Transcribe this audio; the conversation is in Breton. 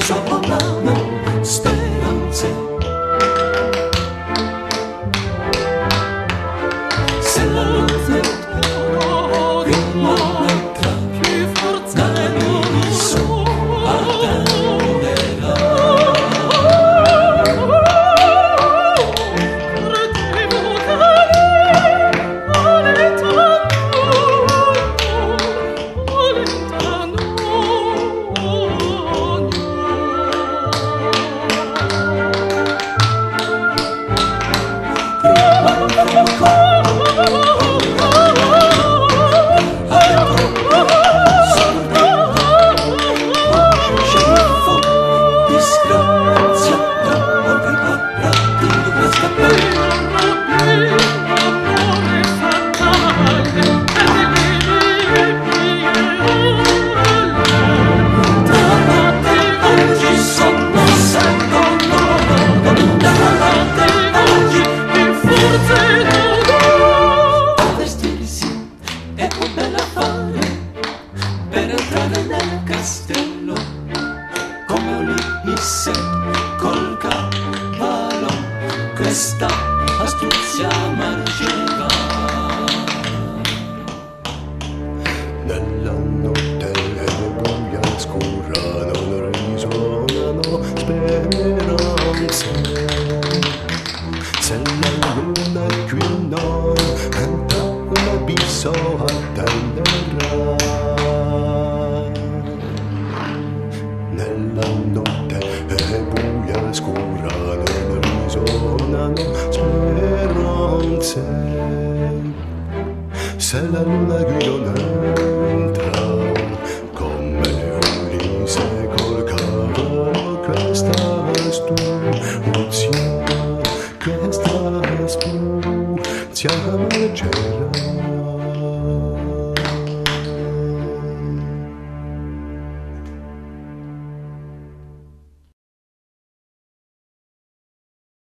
Jean Oh! è un bel affare per entrare nel castello come Ulisse col cavallo questa so an Nella notte è buia scura nel risonano speranze. Se la luna qui non entra come Ulisse col cavallo che stavas tu Lucia che stavas tu Tiana leggera